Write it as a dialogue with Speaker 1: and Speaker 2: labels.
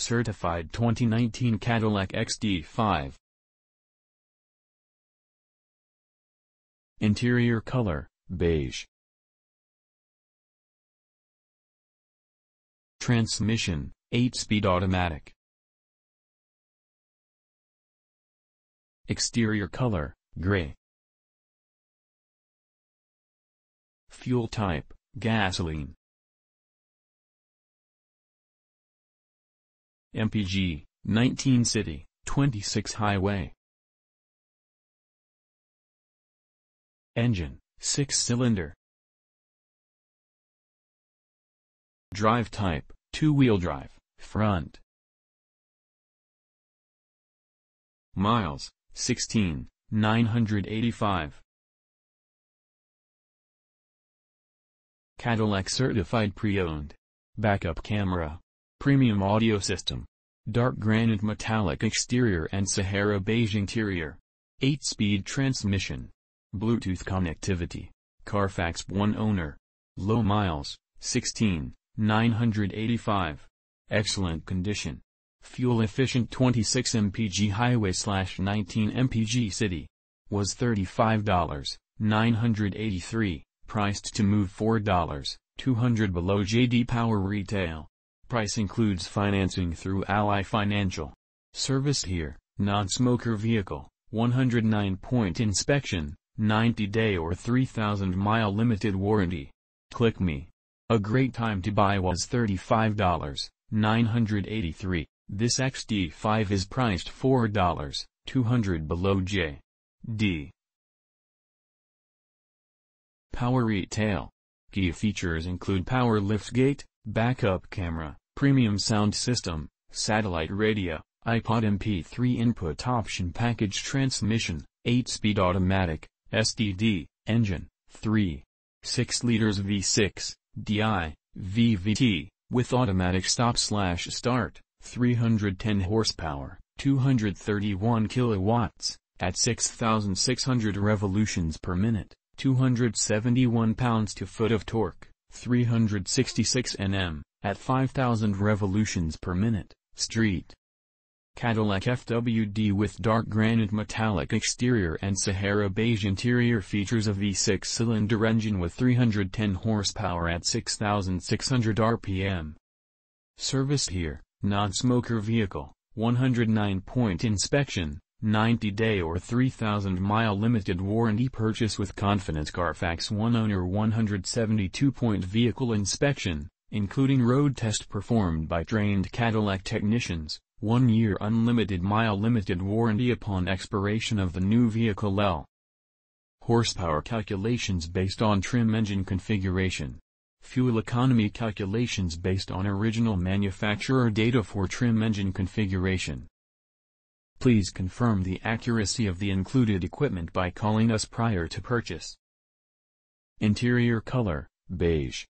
Speaker 1: Certified 2019 Cadillac XT5 Interior color, beige. Transmission, 8-speed automatic. Exterior color, gray. Fuel type, gasoline MPG, 19 city, 26 highway. Engine, 6-cylinder. Drive type, two-wheel drive, front. Miles, 16, 985. Cadillac certified pre-owned. Backup camera. Premium audio system. Dark granite metallic exterior and Sahara beige interior. 8-speed transmission. Bluetooth connectivity. Carfax One owner. Low miles, 16, 985. Excellent condition. Fuel efficient 26 mpg highway slash 19 mpg city. Was $35, 983, priced to move $4, 200 below JD Power Retail. Price includes financing through Ally Financial. Service here, non-smoker vehicle, 109-point inspection, 90-day or 3,000-mile limited warranty. Click me. A great time to buy was $35, 983. This XT5 is priced $4, 200 below J. D. Power Retail. Key features include power liftgate, backup camera, premium sound system, satellite radio, iPod MP3 input option package transmission, 8-speed automatic, STD, engine, 3. 6 liters V6, DI, VVT, with automatic stop slash start, 310 horsepower, 231 kilowatts, at 6,600 revolutions per minute, 271 pounds to foot of torque, 366 Nm, at 5000 revolutions per minute, street. Cadillac FWD with dark granite metallic exterior and Sahara beige interior features a V6-cylinder engine with 310 horsepower at 6,600 RPM. Service here, non-smoker vehicle, 109-point inspection, 90-day or 3,000-mile limited warranty purchase with confidence Carfax One owner 172-point vehicle inspection, including road test performed by trained Cadillac technicians, one-year unlimited mile limited warranty upon expiration of the new vehicle L. Horsepower calculations based on trim engine configuration. Fuel economy calculations based on original manufacturer data for trim engine configuration. Please confirm the accuracy of the included equipment by calling us prior to purchase. Interior color, beige.